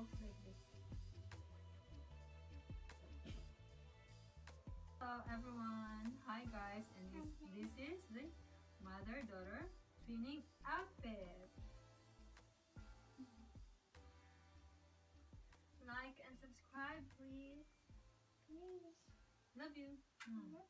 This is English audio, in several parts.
house like this. Hello everyone! Hi guys! And this, this is the mother-daughter twinning outfit! Like and subscribe please! Please! Love you! Mm.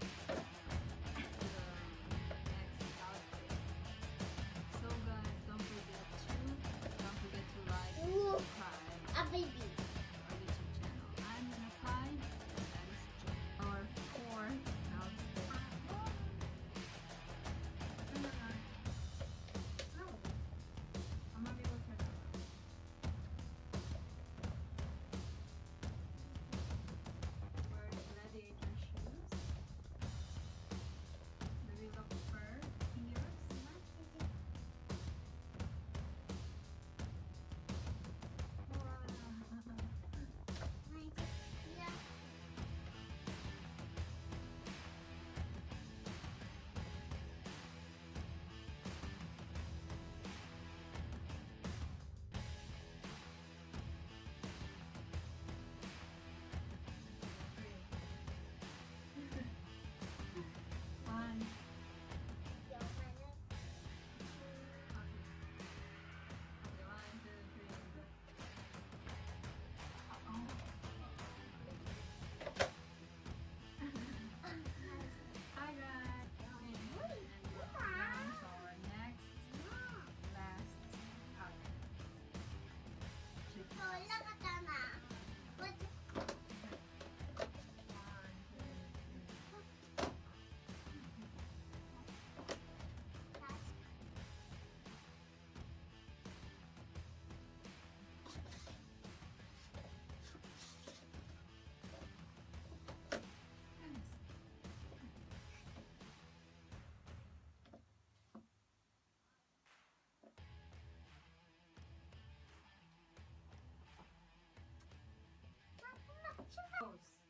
Bye. at your house.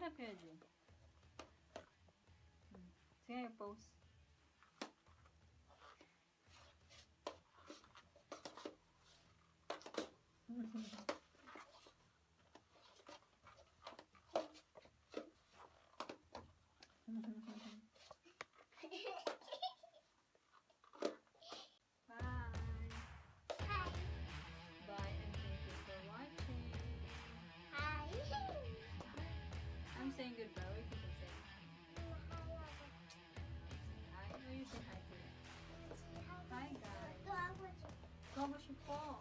Olha, Pedro. Sim, eu posso. Four.